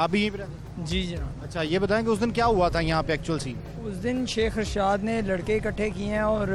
آپ بھی یہیں پہ رہتے ہیں؟ جی جناب۔ اچھا یہ بتائیں کہ اس دن کیا ہوا تھا یہاں پہ ایکچوئل سی اس دن شیخ ارشاد نے لڑکے اکٹھے کیے ہیں اور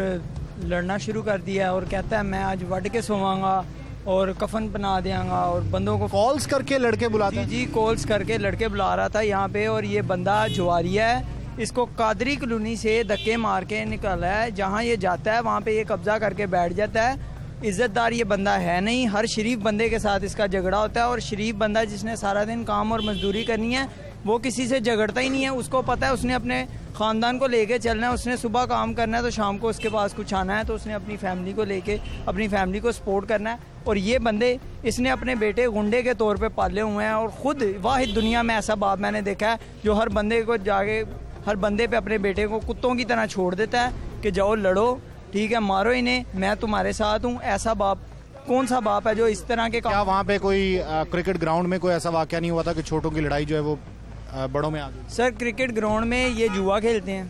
لڑنا شروع کر دیا اور کہتا ہے میں آج وڈ کے سواں گا اور کفن بنا دیا گا اور بندوں کو کالز کر کے لڑکے بلاتے جی جی کالز کر کے لڑکے بلا رہا تھا یہاں پہ اور یہ بندہ جواریا ہے۔ اس کو قادری کلونی سے دھکے مار کے نکالا ہے۔ جہاں یہ جاتا ہے وہاں پہ یہ قبضہ کر کے بیٹھ جاتا ہے۔ عزت دار یہ بندہ ہے نہیں، ہر شریف بندے کے ساتھ اس کا جھگڑا ہوتا ہے اور شریف بندہ جس نے سارا دن کام اور مزدوری کرنی ہے، وہ کسی سے جھگڑتا ہی نہیں ہے۔ اس کو پتا ہے، اس نے اپنے خاندان کو لے کے چلنا ہے، اس نے صبح کام کرنا ہے تو شام کو اس کے پاس کچھ آنا ہے تو اس نے اپنی فیملی کو لے کے، اپنی فیملی کو سپورٹ کرنا ہے۔ اور یہ بندے اس نے اپنے بیٹے گنڈے کے طور پہ پالے ہوئے ہیں اور خود واحد دنیا میں ایسا باپ میں نے دیکھا ہے جو ہر بندے کو جا کے، ہر بندے پہ اپنے بیٹے کو کتوں کی طرح چھوڑ دیتا ہے کہ جاؤ لڑو۔ ٹھیک ہے مارو انہیں میں تمہارے ساتھ ہوں ایسا باپ کون سا باپ ہے جو اس طرح کے کیا وہاں پہ کوئی کرکٹ گراؤنڈ میں کوئی ایسا واقعہ نہیں ہوا تھا کہ چھوٹوں کی لڑائی جو ہے وہ بڑوں میں آ گئی؟ سر کرکٹ گراؤنڈ میں یہ جوا کھیلتے ہیں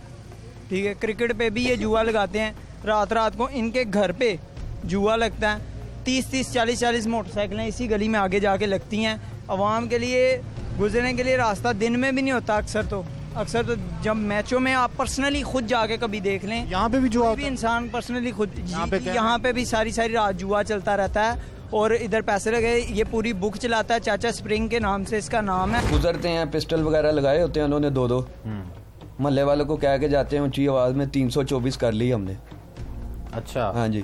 ٹھیک ہے کرکٹ پہ بھی یہ جوا لگاتے ہیں۔ رات رات کو ان کے گھر پہ جوا لگتا ہے۔ تیس تیس چالیس چالیس موٹر سائیکلیں اسی گلی میں آگے جا کے لگتی ہیں۔ عوام کے لیے گزرنے کے لیے راستہ دن میں بھی نہیں ہوتا اکثر تو۔ اکثر تو جب میچوں میں آپ پرسنلی خود جا کے کبھی دیکھ لیں یہاں پہ بھی جو بھی انسان پرسنلی خود یہاں پہ جی-؟ یہاں پہ بھی ساری ساری رات جوا چلتا رہتا ہے اور ادھر پیسے لگے یہ پوری بک چلاتا ہے چاچا اسپرنگ کے نام سے اس کا نام ہے۔ گزرتے ہیں پسٹل وغیرہ لگائے ہوتے ہیں انہوں نے دو دو۔ محلے والوں کو کہہ کے جاتے ہیں اونچی آواز میں تین سو چوبیس کر لی ہم نے۔ اچھا۔ ہاں جی۔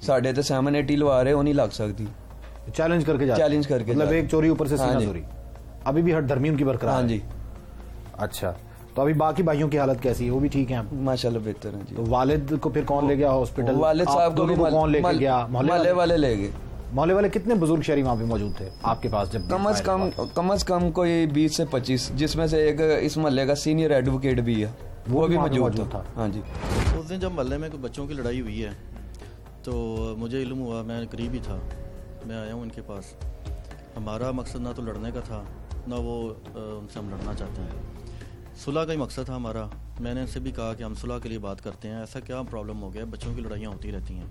ساڑھے تو سیون ایٹی لوا رہے وہ نہیں لگ سکتی۔ چیلنج کر کے جاتے ہیں۔ چیلنج کر کے مطلب جاتے ایک چوری اوپر سے ہاں جی۔ چوری ابھی بھی ہٹ دھرمی ان کی برقرار ہاں۔ جی۔ اچھا۔ تو ابھی باقی بھائیوں کی حالت کیسی ہے؟ وہ بھی ٹھیک ہیں ماشاء اللہ بہتر ہے جی۔ تو والد کو پھر کون لے گیا ہاسپٹل والد صاحب کو بھی کون لے گیا؟ محلے والے؟ لے گئے۔ محلے والے کتنے بزرگ شہری وہاں پہ موجود تھے آپ کے پاس جب کم از کم کم از کم کوئی بیس سے پچیس جس میں سے ایک اس محلے کا سینئر ایڈوکیٹ بھی ہے۔ وہ بھی بھی موجود تھا۔ ہاں جی۔ اس دن جب محلے میں کوئی بچوں کی لڑائی ہوئی ہے تو مجھے علم ہوا میں قریب ہی تھا۔ میں آیا ہوں ان کے پاس۔ ہمارا مقصد نہ تو لڑنے کا تھا نہ وہ ان سے ہم لڑنا چاہتے ہیں۔ صلح کا ہی مقصد تھا ہمارا۔ میں نے ان سے بھی کہا کہ ہم صلح کے لیے بات کرتے ہیں۔ ایسا کیا پرابلم ہو گیا؟ بچوں کی لڑائیاں ہوتی رہتی ہیں۔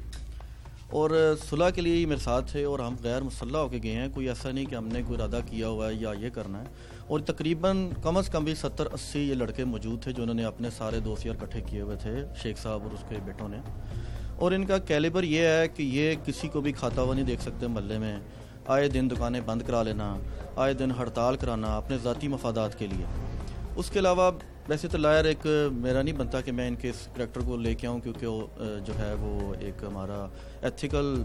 اور صلح کے لیے ہی میرے ساتھ تھے اور ہم غیر مسلح ہو کے گئے ہیں۔ کوئی ایسا نہیں کہ ہم نے کوئی ارادہ کیا ہوا ہے یا یہ کرنا ہے۔ اور تقریباً کم از کم بھی ستر اسی یہ لڑکے موجود تھے جنہوں نے اپنے سارے دوست یار اکٹھے کیے ہوئے تھے، شیخ صاحب اور اس کے بیٹوں نے۔ اور ان کا کیلیبر یہ ہے کہ یہ کسی کو بھی کھاتا ہوا نہیں دیکھ سکتے محلے میں۔ آئے دن دکانیں بند کرا لینا، آئے دن ہڑتال کرانا اپنے ذاتی مفادات کے لیے۔ اس کے علاوہ ویسے تو لائر ایک میرا نہیں بنتا کہ میں ان کے اس کریکٹر کو لے کے آؤں کیونکہ وہ جو ہے وہ ایک ہمارا ایتھیکل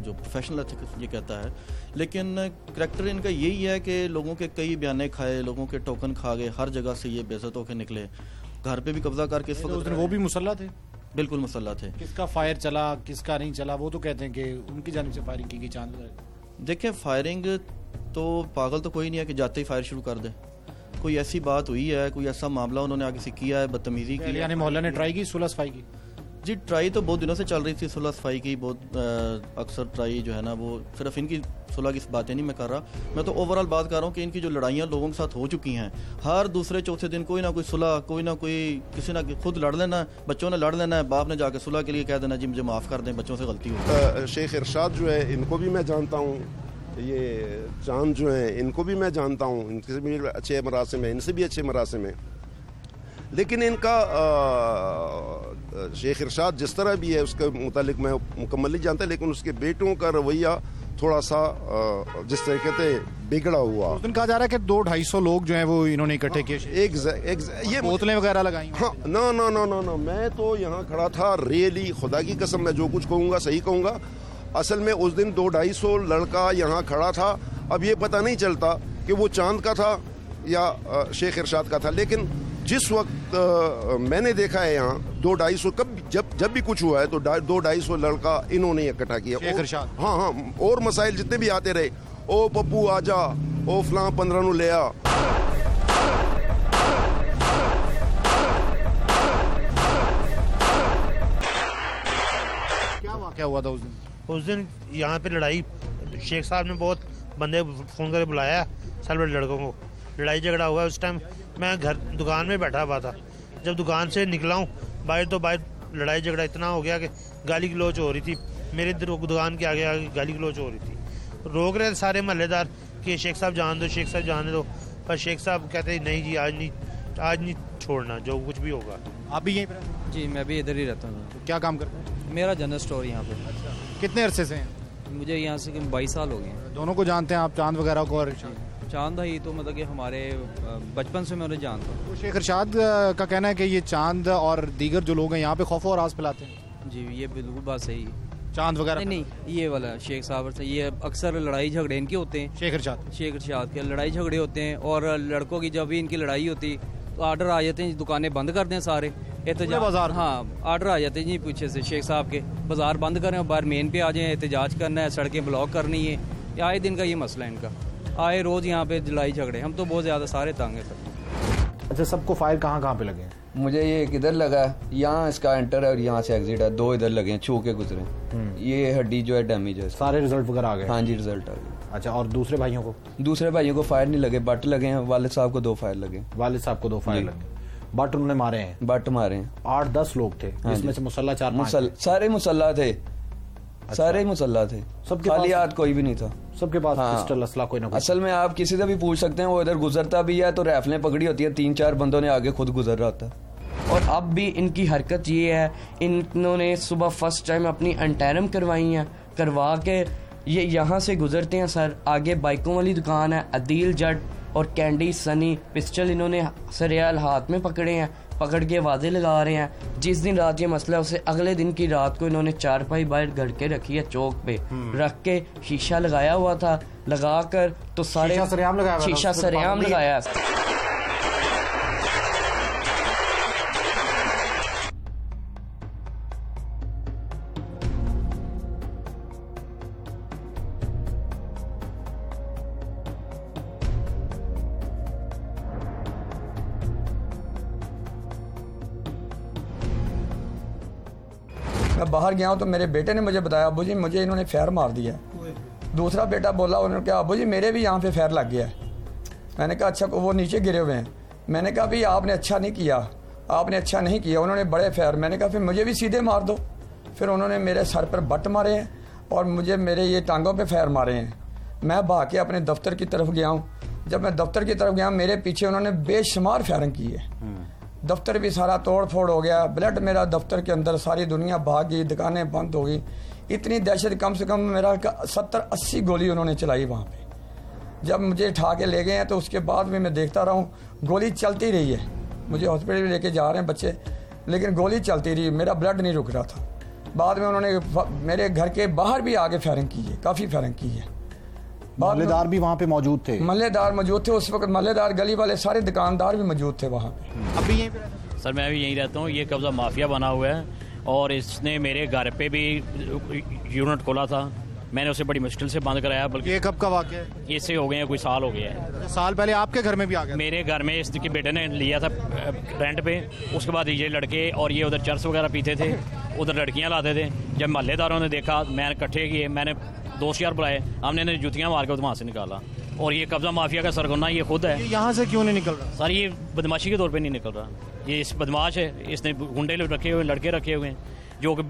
جو پروفیشنل ایتھیکل یہ کہتا ہے۔ لیکن کریکٹر ان کا یہی ہے کہ لوگوں کے کئی بیانے کھائے لوگوں کے ٹوکن کھا گئے ہر جگہ سے یہ بےزت ہو کے نکلے۔ گھر پہ بھی قبضہ کر کے اس وقت وہ بھی مسلح تھے؟ بالکل مسلح تھے۔ کس کا فائر چلا کس کا نہیں چلا وہ تو کہتے ہیں کہ ان کی جانب سے فائرنگ کی گئی چاند۔ دیکھیں فائرنگ تو پاگل تو کوئی نہیں ہے کہ جاتے ہی فائر شروع کر دے۔ کوئی ایسی بات ہوئی ہے کوئی ایسا معاملہ انہوں نے آگے سے کیا ہے بدتمیزی کی یعنی محلہ نے ٹرائی کی صلح صفائی کی؟ جی ٹرائی تو بہت دنوں سے چل رہی تھی صلح صفائی کی بہت اکثر ٹرائی جو ہے نا وہ صرف ان کی صلح کی باتیں نہیں میں کر رہا۔ میں تو اوور آل بات کر رہا ہوں کہ ان کی جو لڑائیاں لوگوں کے ساتھ ہو چکی ہیں ہر دوسرے چوتھے دن کوئی نہ کوئی صلح کوئی نہ کوئی کسی نہ خود لڑ لینا ہے بچوں نے لڑ لینا ہے باپ نے جا کے صلح کے لیے کہہ دینا جی مجھے معاف کر دیں بچوں سے غلطی ہو۔ شیخ ارشاد جو ہے ان کو بھی میں جانتا ہوں۔ یہ چاند جو ہیں ان کو بھی میں جانتا ہوں۔ ان سے بھی اچھے مراسم ہیں ان سے بھی اچھے مراسم ہیں۔ لیکن ان کا شیخ ارشاد جس طرح بھی ہے اس کے متعلق میں مکمل نہیں جانتا لیکن اس کے بیٹوں کا رویہ تھوڑا سا جس طریقے سے بگڑا ہوا۔ اس دن کہا جا رہا ہے کہ دو ڈھائی سو لوگ جو ہیں وہ انہوں نے اکٹھے کیے۔ یہ بوتلیں وغیرہ لگائی ہاں نو نو نو نو میں تو یہاں کھڑا تھا ریلی خدا کی قسم میں جو کچھ کہوں گا صحیح کہوں گا۔ اصل میں اس دن دو ڈھائی سو لڑکا یہاں کھڑا تھا۔ اب یہ پتہ نہیں چلتا کہ وہ چاند کا تھا یا شیخ ارشاد کا تھا۔ لیکن جس وقت میں نے دیکھا ہے یہاں دو ڈھائی سو کب جب جب بھی کچھ ہوا ہے تو دو ڈھائی سو لڑکا انہوں نے اکٹھا کیا۔ شیخ ارشاد۔ ہاں ہاں اور مسائل جتنے بھی آتے رہے۔ او پپو آ جا او فلاں پندرہ نو آ۔ کیا واقعہ ہوا تھا اس دن؟ اس دن یہاں پہ لڑائی شیخ صاحب نے بہت بندے فون کر کے بلایا بڑے لڑکوں کو۔ لڑائی جھگڑا ہوا ہے اس ٹائم۔ میں گھر دکان میں بیٹھا ہوا تھا۔ جب دکان سے نکلا ہوں باہر تو باہر لڑائی جھگڑا اتنا ہو گیا کہ گالی گلوچ ہو رہی تھی۔ میرے دکان کے آگے آگے گالی گلوچ ہو رہی تھی۔ روک رہے سارے محلے دار کہ شیخ صاحب جان دو شیخ صاحب جان دو۔ پر شیخ صاحب کہتے نہیں جی آج نہیں آج نہیں چھوڑنا جو کچھ بھی ہوگا۔ آپ بھی یہیں پر جی میں بھی ادھر ہی رہتا ہوں۔ کیا کام کرتا ہیں؟ میرا جنرل اسٹور یہاں پہ۔ اچھا۔ کتنے عرصے سے ہیں؟ مجھے یہاں سے بائیس سال ہو گئے ہیں۔ دونوں کو جانتے ہیں آپ چاند وغیرہ کو اور جی، چاند بھائی تو مطلب کہ ہمارے بچپن سے میں انہیں جانتا ہوں۔ شیخ ارشاد کا کہنا ہے کہ یہ چاند اور دیگر جو لوگ ہیں یہاں پہ خوف اور آس پلاتے ہیں۔ جی یہ بالکل بات صحیح ہے۔ چاند وغیرہ نہیں یہ والا شیخ صاحب سے یہ اکثر لڑائی جھگڑے ان کے ہوتے ہیں۔ شیخ ارشاد۔ شیخ ارشاد کے لڑائی جھگڑے ہوتے ہیں اور لڑکوں کی جب بھی ان کی لڑائی ہوتی تو آرڈر آ جاتے ہیں دکانیں بند کر دیں سارے۔ احتجاج بازار ہاں آرڈر آ جاتے جی پیچھے سے شیخ صاحب کے بازار بند کریں باہر مین پہ آ جائیں احتجاج کرنا ہے سڑکیں بلاک کرنی ہے یہ آئے دن کا یہ مسئلہ ہے ان کا آئے روز یہاں پہ لڑائی جھگڑے ہم تو بہت زیادہ سارے تانگے سر اچھا سب کو فائر کہاں کہاں پہ لگے ہیں مجھے یہ ایک ادھر لگا ہے یہاں اس کا انٹر ہے اور یہاں سے ایگزٹ ہے دو ادھر لگے ہیں چھو کے گزرے یہ ہڈی جو ہے ڈیمیج ہے سارے ریزلٹ وغیرہ آ گئے ہاں جی ریزلٹ آ گئے اچھا اور دوسرے بھائیوں کو دوسرے بھائیوں کو فائر نہیں لگے بٹ لگے ہیں والد صاحب کو دو فائر لگے والد صاحب کو دو فائر لگے بٹ انہوں نے مارے ہیں۔ بٹ مارے ہیں۔ آٹھ دس لوگ تھے ہاں جس جی۔ میں سے مسلح چار مسل سارے مسلح تھے۔ سارے اچھا۔ مسلح تھے۔ سب خالی ہاتھ کوئی بھی نہیں تھا۔ سب کے پاس ہاں۔ پسٹل اسلحہ کوئی نہ اصل میں آپ کسی سے بھی پوچھ سکتے ہیں وہ ادھر گزرتا بھی ہے تو ریفلیں پکڑی ہوتی ہیں۔ تین چار بندوں نے آگے خود گزر رہا تھا۔ اور اب بھی ان کی حرکت یہ ہے انہوں نے صبح فرسٹ ٹائم اپنی انٹیرم کروائی ہیں کروا کے یہ یہاں سے گزرتے ہیں سر۔ آگے بائکوں والی دکان ہے عدیل جٹ۔ اور کینڈی سنی پسٹل انہوں نے سریال ہاتھ میں پکڑے ہیں پکڑ کے واضح لگا رہے ہیں۔ جس دن رات یہ مسئلہ اسے اگلے دن کی رات کو انہوں نے چار پائی باہر گھڑ کے رکھی ہے چوک پہ۔ رکھ کے شیشہ لگایا ہوا تھا۔ لگا کر تو سارے شیشہ سریام لگایا۔ میں باہر گیا ہوں تو میرے بیٹے نے مجھے بتایا ابو جی مجھے انہوں نے فیر مار دیا۔ دوسرا بیٹا بولا انہوں نے کہا ابو جی میرے بھی یہاں پہ فیر لگ گیا ہے۔ میں نے کہا اچھا وہ نیچے گرے ہوئے ہیں۔ میں نے کہا بھی آپ نے اچھا نہیں کیا۔ آپ نے اچھا نہیں کیا انہوں نے بڑے فیر۔ میں نے کہا پھر مجھے بھی سیدھے مار دو۔ پھر انہوں نے میرے سر پر بٹ مارے ہیں اور مجھے میرے یہ ٹانگوں پہ فیر مارے ہیں۔ میں بھا کے اپنے دفتر کی طرف گیا ہوں۔ جب میں دفتر کی طرف گیا میرے پیچھے انہوں نے بے شمار فیرنگ کی ہے۔ دفتر بھی سارا توڑ پھوڑ ہو گیا۔ بلڈ میرا دفتر کے اندر ساری دنیا بھاگ گئی، دکانیں بند ہو گئی اتنی دہشت کم سے کم میرا ستر اسی گولی انہوں نے چلائی وہاں پہ۔ جب مجھے اٹھا کے لے گئے ہیں تو اس کے بعد بھی میں دیکھتا رہا ہوں، گولی چلتی رہی ہے۔ مجھے ہاسپٹل میں لے کے جا رہے ہیں بچے، لیکن گولی چلتی رہی، میرا بلڈ نہیں رک رہا تھا۔ بعد میں انہوں نے میرے گھر کے باہر بھی آگے فائرنگ کی ہے، کافی فائرنگ کی ہے۔ محلے دار بھی وہاں پہ موجود تھے۔ محلے دار موجود تھے اس وقت محلے دار گلی والے سارے دکاندار بھی موجود تھے وہاں پہ۔ سر میں بھی یہیں رہتا ہوں یہ قبضہ مافیا بنا ہوا ہے اور اس نے میرے گھر پہ بھی یونٹ کھولا تھا۔ میں نے اسے بڑی مشکل سے بند کرایا بلکہ یہ کب کا واقعہ ہے؟ یہ سے ہو گئے ہیں کوئی سال ہو گیا ہے۔ اچھا، سال پہلے آپ کے گھر میں بھی آ گیا میرے گھر میں اس کے بیٹے نے لیا تھا رینٹ پہ۔ اس کے بعد یہ لڑکے اور یہ ادھر چرس وغیرہ پیتے تھے ادھر لڑکیاں لاتے تھے۔ جب محلے داروں نے دیکھا میں نے کٹھے کیے میں نے دوشیار بلائے ہم نے انہیں جوتیاں مار کے وہاں سے نکالا۔ اور یہ قبضہ مافیا کا سرگنہ یہ خود ہے۔ یہاں سے کیوں نہیں نکل رہا؟ سر یہ بدماشی کے طور پہ نہیں نکل رہا۔ یہ اس بدماش ہے اس نے گنڈے رکھے ہوئے لڑکے رکھے ہوئے ہیں جو کہ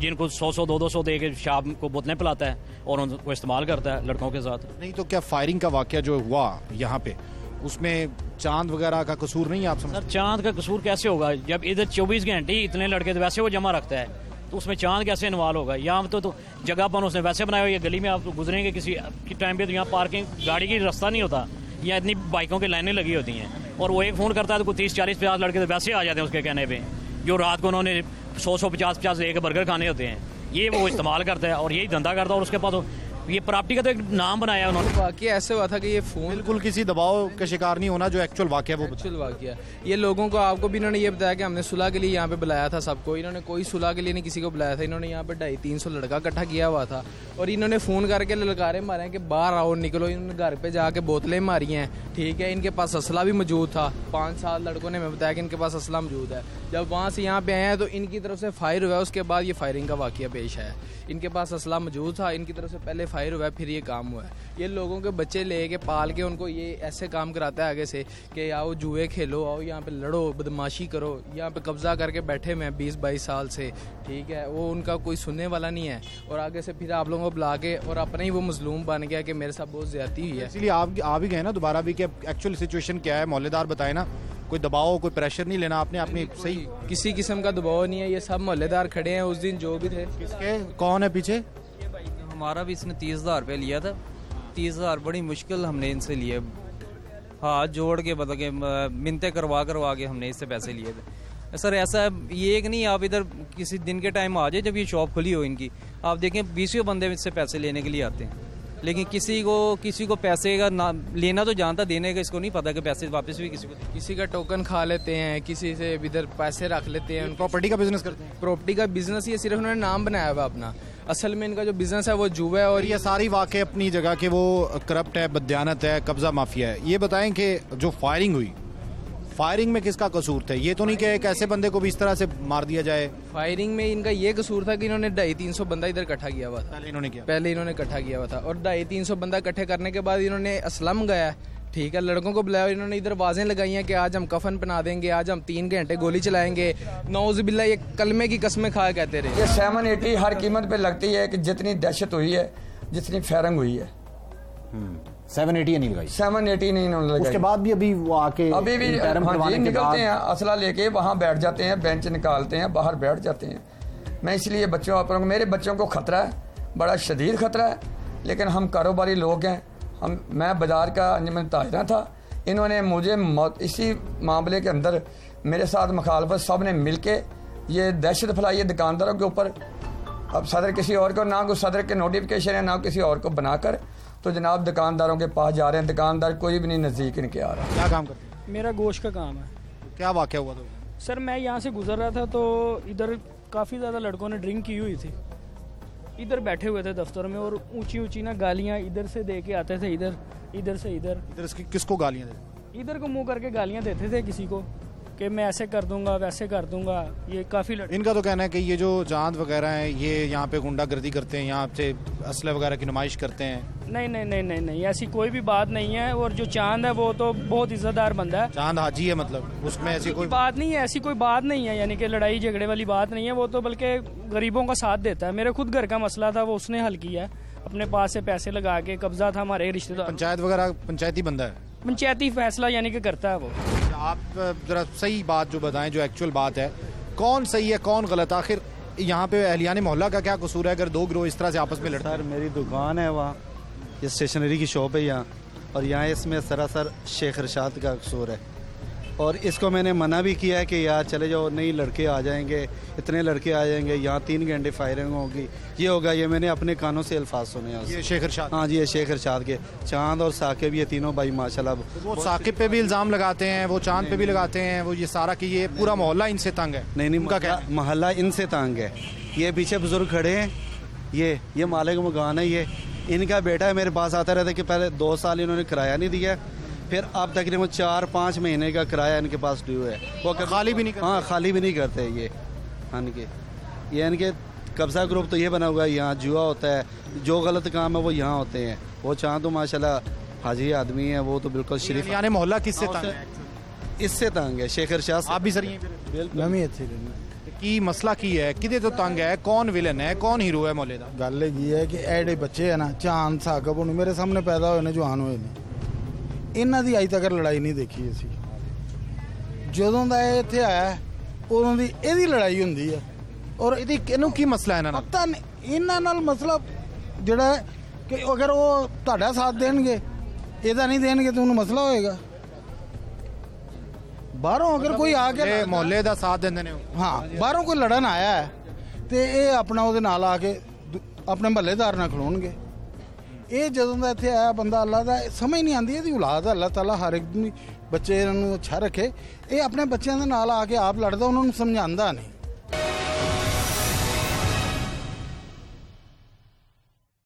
جن کو سو سو دو دو سو دے کے شام کو بتنے پلاتا ہے اور ان کو استعمال کرتا ہے لڑکوں کے ساتھ۔ نہیں تو کیا فائرنگ کا واقعہ جو ہوا یہاں پہ اس میں چاند وغیرہ کا قصور نہیں آپ سمجھ سر چاند کا قصور کیسے ہوگا؟ جب ادھر چوبیس گھنٹے اتنے لڑکے تو ویسے وہ جمع رکھتا ہے۔ تو اس میں چاند کیسے انوالو ہوگا؟ یہاں تو, تو جگہ پر اس نے ویسے بنایا ہو یہ گلی میں آپ گزریں گے کسی ٹائم پہ تو یہاں پارکنگ گاڑی کی رستہ نہیں ہوتا یہاں اتنی بائکوں کی لائنیں لگی ہوتی ہیں۔ اور وہ ایک فون کرتا ہے تو کوئی تیس چالیس پچاس لڑکے تو ویسے آ جاتے ہیں اس کے کہنے پہ جو رات کو انہوں نے سو سو پچاس پچاس ایک برگر کھانے ہوتے ہیں۔ یہ وہ استعمال کرتا ہے اور یہی دھندا کرتا ہے اور اس کے پاس یہ پراپرٹی کا تو ایک نام بنایا انہوں نے۔ واقعہ ایسے ہوا تھا کہ یہ فون بالکل کسی دباؤ کا شکار نہیں ہونا جو ایکچول واقعہ وہ ایکچوئل واقعہ۔ یہ لوگوں کو آپ کو بھی انہوں نے یہ بتایا کہ ہم نے صلاح کے لیے یہاں پہ بلایا تھا سب کو۔ انہوں نے کوئی صلاح کے لیے نہیں کسی کو بلایا تھا۔ انہوں نے یہاں پہ ڈھائی تین سو لڑکا اکٹھا کیا ہوا تھا۔ اور انہوں نے فون کر کے للکارے مارے ہیں کہ باہر آؤ نکلو۔ انہوں نے گھر پہ جا کے بوتلیں ماری ہیں۔ ٹھیک ہے ان کے پاس اسلحہ بھی موجود تھا۔ پانچ سال لڑکوں نے ہمیں بتایا کہ ان کے پاس اسلحہ موجود ہے۔ جب وہاں سے یہاں پہ آئے ہیں تو ان کی طرف سے فائر ہوا ہے۔ اس کے بعد یہ فائرنگ کا واقعہ پیش ہے ان کے پاس اسلحہ موجود تھا۔ ان کی طرف سے پہلے فائر ہوا ہے پھر یہ کام ہوا ہے۔ یہ لوگوں کے بچے لے کے پال کے ان کو یہ ایسے کام کراتا ہے آگے سے کہ آؤ جوئے کھیلو آؤ یہاں پہ لڑو بدماشی کرو یہاں پہ قبضہ کر کے بیٹھے میں بیس بائیس سال سے۔ ٹھیک ہے وہ ان کا کوئی سننے والا نہیں ہے۔ اور آگے سے پھر آپ لوگوں کو بلا کے اور اپنا ہی وہ مظلوم بن گیا کہ میرے ساتھ بہت زیادتی ہوئی ہے۔ اسی لیے آپ آپ ہی گئے نا دوبارہ بھی کہ ایکچوئل سچویشن کیا ہے؟ محلے دار بتائے نا کوئی دباؤ کوئی پریشر نہیں لینا آپ نے اپنی صحیح کسی قسم کا دباؤ نہیں ہے یہ سب محلے دار کھڑے ہیں اس دن جو بھی تھے۔ کس کے؟ کون ہے پیچھے؟ ہمارا بھی اس نے تیس ہزار روپے لیا تھا۔ تیس ہزار بڑی مشکل ہم نے ان سے لیے۔ ہاتھ جوڑ کے مطلب کہ منتیں کروا کروا کے ہم نے اس سے پیسے لیے تھے۔ سر ایسا ہے یہ کہ نہیں آپ ادھر کسی دن کے ٹائم آ جائے جب یہ شاپ کھلی ہو ان کی۔ آپ دیکھیں بیسوں بندے اس سے پیسے لینے کے لیے آتے ہیں۔ لیکن کسی کو کسی کو پیسے کا نہ لینا تو جانتا دینے کا اس کو نہیں پتا کہ پیسے واپس بھی کسی کو۔ کسی کا ٹوکن کھا لیتے ہیں کسی سے ادھر پیسے رکھ لیتے ہیں پراپرٹی کا بزنس کرتے ہیں۔ پراپرٹی کا بزنس یہ صرف انہوں نے نام بنایا ہوا اپنا۔ اصل میں ان کا جو بزنس ہے وہ جوا ہے اور یہ ساری واقع اپنی جگہ کہ وہ کرپٹ ہے بدیانت ہے قبضہ مافیا ہے۔ یہ بتائیں کہ جو فائرنگ ہوئی فائرنگ میں کس کا قصور تھا یہ تو نہیں کہ ایک ایسے بندے کو بھی اس طرح سے مار دیا جائے۔ فائرنگ میں ان کا یہ قصور تھا کہ انہوں نے ڈھائی تین سو بندہ ادھر اکٹھا کیا ہوا تھا۔ پہلے انہوں نے کیا؟ پہلے انہوں نے اکٹھا کیا ہوا تھا اور ڈھائی تین سو بندہ اکٹھے کرنے کے بعد انہوں نے اسلم گیا ٹھیک ہے لڑکوں کو بلایا انہوں نے ادھر واضح لگائی ہیں کہ آج ہم کفن پہنا دیں گے آج ہم تین گھنٹے گولی چلائیں گے۔ نوز باللہ یہ کلمے کی قسمیں کھا کہتے رہے۔ یہ سیون ایٹی ہر قیمت پہ لگتی ہے کہ جتنی دہشت ہوئی ہے جتنی فیرنگ ہوئی ہے۔ سیون ایٹی نہیں لگائی۔ سیون ایٹی نہیں انہوں نے اس کے لگائی بعد بھی ابھی وہ آ کے ابھی بھی ہاں جی نکلتے ہیں اسلحہ لے کے وہاں بیٹھ جاتے ہیں بینچ نکالتے ہیں باہر بیٹھ جاتے ہیں۔ میں اس لیے بچوں کو میرے بچوں کو خطرہ ہے بڑا شدید خطرہ ہے لیکن ہم کاروباری لوگ ہیں۔ ہم میں بازار کا انجمن تاجرہ تھا۔ انہوں نے مجھے موت اسی معاملے کے اندر میرے ساتھ مخالفت سب نے مل کے یہ دہشت پھیلائی ہے دکانداروں کے اوپر۔ اب صدر کسی اور کو نہ کوئی صدر کے نوٹیفکیشن ہے نہ کسی اور کو بنا کر۔ تو جناب دکانداروں کے پاس جا رہے ہیں۔ دکاندار کوئی بھی نہیں نزدیک ان کے آ رہا کیا کام کرتے ہیں؟ میرا گوشت کا کام ہے۔ کیا واقعہ ہوا تھا سر میں یہاں سے گزر رہا تھا تو ادھر کافی زیادہ لڑکوں نے ڈرنک کی ہوئی تھی۔ ادھر بیٹھے ہوئے تھے دفتر میں اور اونچی اونچی نا گالیاں ادھر سے دے کے آتے تھے ادھر ادھر سے ادھر۔ ادھر اس کی کس کو گالیاں دے؟ ادھر کو منہ کر کے گالیاں دیتے تھے کسی کو۔ کہ میں ایسے کر دوں گا ویسے کر دوں گا یہ کافی لڑکے ان کا تو کہنا ہے کہ یہ جو چاند وغیرہ ہیں یہ یہاں پہ گنڈا گردی کرتے ہیں یہاں سے اسلحے وغیرہ کی نمائش کرتے ہیں۔ نہیں نہیں نہیں نہیں نہیں ایسی کوئی بھی بات نہیں ہے۔ اور جو چاند ہے وہ تو بہت عزت دار بندہ ہے۔ چاند حاجی ہے مطلب اس میں ایسی کوئی بات نہیں ہے ایسی کوئی بات نہیں ہے۔ یعنی کہ لڑائی جھگڑے والی بات نہیں ہے وہ تو بلکہ غریبوں کا ساتھ دیتا ہے۔ میرے خود گھر کا مسئلہ تھا وہ اس نے حل کیا ہے۔ اپنے پاس سے پیسے لگا کے قبضہ تھا ہمارے رشتے دار پنچایت وغیرہ پنچایتی بندہ ہے۔ پنچایتی فیصلہ یعنی کہ کرتا ہے وہ۔ آپ ذرا صحیح بات جو بتائیں جو ایکچوئل بات ہے کون صحیح ہے کون غلط؟ آخر یہاں پہ اہلیان محلہ کا کیا قصور ہے؟ اگر دو گروہ اس طرح سے آپس میں لڑتے سر میری دکان ہے وہاں یہ اسٹیشنری کی شاپ ہے یہاں اور یہاں اس میں سراسر شیخ رشاد کا قصور ہے۔ اور اس کو میں نے منع بھی کیا ہے کہ یار چلے جاؤ نہیں لڑکے آ جائیں گے اتنے لڑکے آ جائیں گے یہاں تین گھنٹے فائرنگ ہوگی۔ یہ ہوگا یہ میں نے اپنے کانوں سے الفاظ سنے ہیں۔ شیخ ارشاد۔ ہاں جی یہ شیخ ارشاد کے۔ چاند اور ثاقب یہ تینوں بھائی ماشاء اللہ وہ ثاقب پہ بھی الزام لگاتے ہیں وہ چاند پہ بھی لگاتے ہیں وہ یہ سارا کہ یہ پورا محلہ ان سے تنگ ہے۔ نہیں نہیں محلہ- ان سے تانگ ہے۔ یہ پیچھے بزرگ کھڑے ہیں۔ یہ یہ مالک مکان ہے یہ۔ ان کا بیٹا ہے میرے پاس آتا رہتا ہے کہ پہلے دو سال انہوں نے کرایہ نہیں دیا۔ پھر آپ تقریباً چار پانچ مہینے کا کرایہ ان کے پاس ڈیو ہے۔ وہ خالی بھی نہیں ہاں خالی بھی نہیں کرتے یہ۔ ہاں، ان کے یہ ان کے قبضہ گروپ تو یہ بنا ہوا ہے یہاں جوا ہوتا ہے۔ جو غلط کام ہے وہ یہاں ہوتے ہیں۔ وہ چاہ تو ماشاء اللہ حاجی آدمی ہیں وہ تو بالکل یعنی- شریف یعنی محلہ کس سے تنگ ہے؟ اس سے تنگ ہے شیخر شاہ آپ بھی سر کی مسئلہ کی ہے؟ کدھر تو تنگ ہے؟ کون ویلن ہے؟ کون ہیرو ہے محلے دا؟ گل یہ ہے کہ ایڈے بچے ہیں نا چاند ساکب انہوں میرے سامنے پیدا ہوئے نے جوان ہوئے نے۔ ਇਹਨਾਂ ਦੀ ਅਜੇ ਤੱਕ ਲੜਾਈ ਨਹੀਂ ਦੇਖੀ ਅਸੀਂ ਜਦੋਂ ਦਾ ਇਹ ਇੱਥੇ ਆਇਆ ਉਦੋਂ ਦੀ ਇਹਦੀ ਲੜਾਈ ਹੁੰਦੀ ਹੈ ਔਰ ਇਹਦੀ ਇਹਨੂੰ ਕੀ ਮਸਲਾ ਇਹਨਾਂ ਨਾਲ? ਪਤਾ ਨਹੀਂ ਇਹਨਾਂ ਨਾਲ ਮਸਲਾ ਜਿਹੜਾ ਕਿ ਅਗਰ ਉਹ ਤੁਹਾਡਾ ਸਾਥ ਦੇਣਗੇ ਇਹਦਾ ਨਹੀਂ ਦੇਣਗੇ ਤਾਂ ਉਹਨੂੰ ਮਸਲਾ ਹੋਏਗਾ। ਬਾਹਰੋਂ ਅਗਰ ਕੋਈ ਆ ਕੇ ਇਹ ਮੁਹੱਲੇ ਦਾ ਸਾਥ ਦਿੰਦੇ ਨੇ। ਹਾਂ ਬਾਹਰੋਂ ਕੋਈ ਲੜਨ ਆਇਆ ਤੇ ਇਹ ਆਪਣਾ ਉਹਦੇ ਨਾਲ ਆ ਕੇ ਆਪਣੇ ਮਹੱਲੇਦਾਰ ਨਾਲ ਖਲੋਣਗੇ ਇਹ ਜਦੋਂ ਦਾ ਇੱਥੇ ਆਇਆ ਬੰਦਾ ਅੱਲਾ ਦਾ ਸਮਝ ਨਹੀਂ ਆਉਂਦੀ, ਇਹਦੀ ਔਲਾਦ ਹੈ ਅੱਲਾਹ ਤਾਲਾ ਹਰ ਇੱਕ ਨੂੰ, ਬੱਚੇ ਨੂੰ ਅੱਛਾ ਰੱਖੇ। ਇਹ ਆਪਣੇ ਬੱਚਿਆਂ ਦੇ ਨਾਲ ਆ ਕੇ ਆਪ ਲੜਦਾ, ਉਹਨਾਂ ਨੂੰ ਸਮਝਾਉਂਦਾ ਨਹੀਂ।